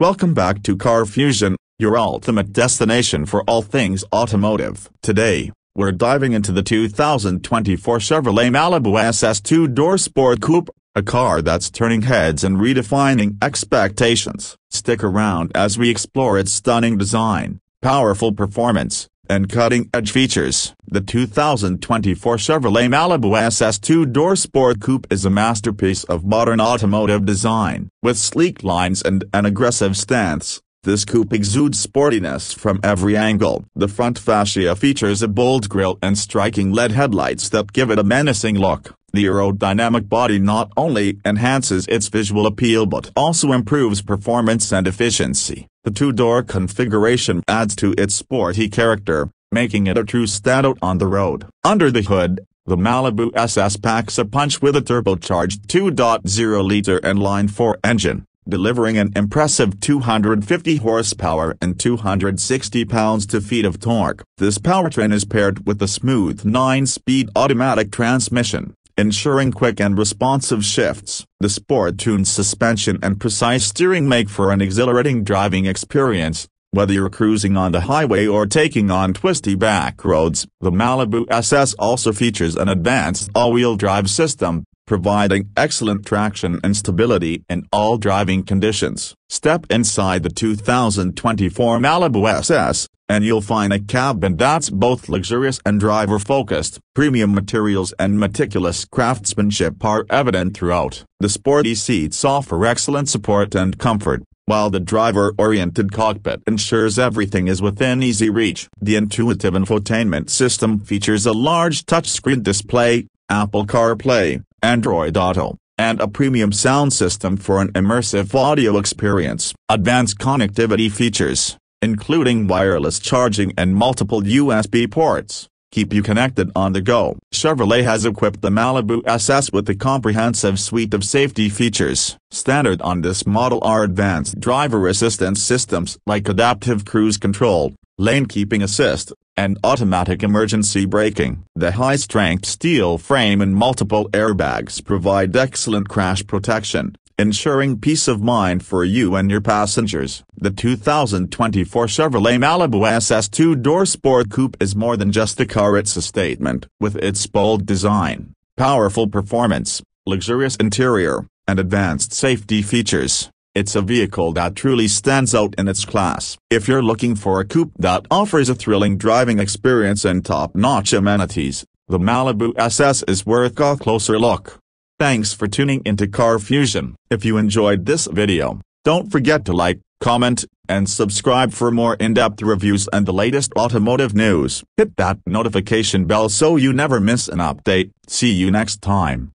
Welcome back to CarFusion, your ultimate destination for all things automotive. Today, we're diving into the 2024 Chevrolet Malibu SS two-door sport coupe, a car that's turning heads and redefining expectations. Stick around as we explore its stunning design, powerful performance, and cutting-edge features. The 2024 Chevrolet Malibu SS two-door sport coupe is a masterpiece of modern automotive design. With sleek lines and an aggressive stance, this coupe exudes sportiness from every angle. The front fascia features a bold grille and striking LED headlights that give it a menacing look. The aerodynamic body not only enhances its visual appeal but also improves performance and efficiency. The two-door configuration adds to its sporty character, making it a true standout on the road. Under the hood, the Malibu SS packs a punch with a turbocharged 2.0-liter inline-4 engine, delivering an impressive 250 horsepower and 260 pounds-to-feet of torque. This powertrain is paired with a smooth 9-speed automatic transmission, ensuring quick and responsive shifts. The sport-tuned suspension and precise steering make for an exhilarating driving experience, whether you're cruising on the highway or taking on twisty back roads. The Malibu SS also features an advanced all-wheel drive system, providing excellent traction and stability in all driving conditions. Step inside the 2024 Malibu SS, and you'll find a cabin that's both luxurious and driver-focused. Premium materials and meticulous craftsmanship are evident throughout. The sporty seats offer excellent support and comfort, while the driver-oriented cockpit ensures everything is within easy reach. The intuitive infotainment system features a large touchscreen display, Apple CarPlay, Android Auto, and a premium sound system for an immersive audio experience. Advanced connectivity features including wireless charging and multiple USB ports, keep you connected on the go. Chevrolet has equipped the Malibu SS with a comprehensive suite of safety features. Standard on this model are advanced driver assistance systems like adaptive cruise control, lane keeping assist, and automatic emergency braking. The high-strength steel frame and multiple airbags provide excellent crash protection, ensuring peace of mind for you and your passengers. The 2024 Chevrolet Malibu SS two-door sport coupe is more than just a car it's a statement. With its bold design, powerful performance, luxurious interior, and advanced safety features, it's a vehicle that truly stands out in its class. If you're looking for a coupe that offers a thrilling driving experience and top-notch amenities, the Malibu SS is worth a closer look. Thanks for tuning into CarFusion. If you enjoyed this video, don't forget to like, comment, and subscribe for more in-depth reviews and the latest automotive news. Hit that notification bell so you never miss an update. See you next time.